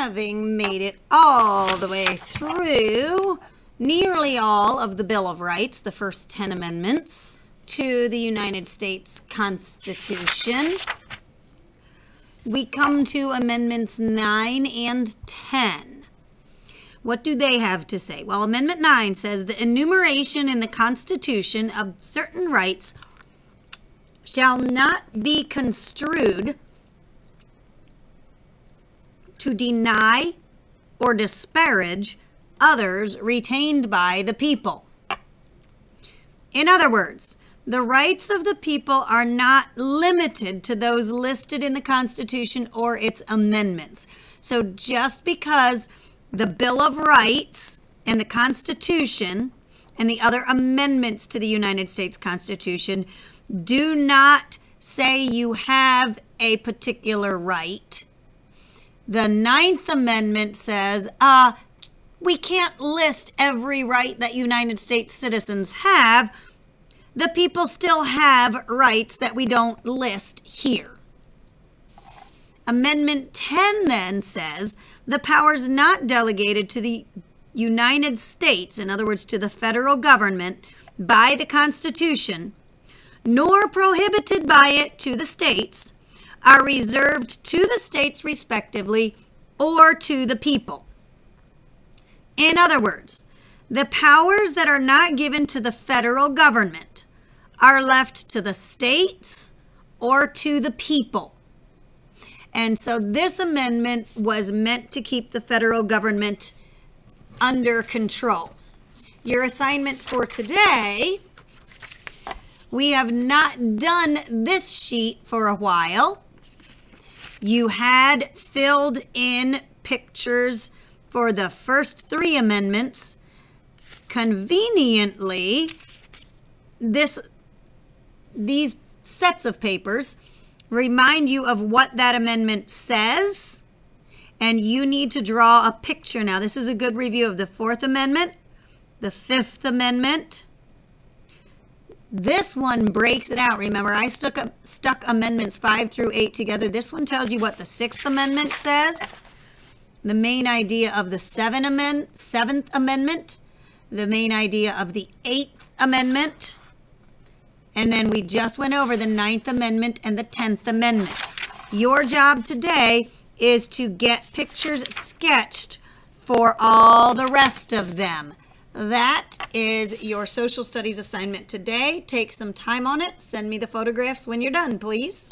having made it all the way through nearly all of the Bill of Rights, the first 10 amendments to the United States Constitution, we come to amendments 9 and 10. What do they have to say? Well, Amendment 9 says the enumeration in the Constitution of certain rights shall not be construed to deny or disparage others retained by the people. In other words, the rights of the people are not limited to those listed in the Constitution or its amendments. So just because the Bill of Rights and the Constitution and the other amendments to the United States Constitution do not say you have a particular right the Ninth Amendment says uh, we can't list every right that United States citizens have. The people still have rights that we don't list here. Amendment 10 then says the powers not delegated to the United States, in other words, to the federal government, by the Constitution, nor prohibited by it to the states, are reserved to the states respectively or to the people. In other words, the powers that are not given to the federal government are left to the states or to the people. And so this amendment was meant to keep the federal government under control. Your assignment for today, we have not done this sheet for a while. You had filled in pictures for the first three amendments. Conveniently, this these sets of papers remind you of what that amendment says, and you need to draw a picture now. This is a good review of the Fourth Amendment, the Fifth Amendment, this one breaks it out. Remember, I stuck, up, stuck amendments 5 through 8 together. This one tells you what the Sixth Amendment says, the main idea of the seven amend, Seventh Amendment, the main idea of the Eighth Amendment, and then we just went over the Ninth Amendment and the Tenth Amendment. Your job today is to get pictures sketched for all the rest of them. That is your social studies assignment today. Take some time on it. Send me the photographs when you're done, please.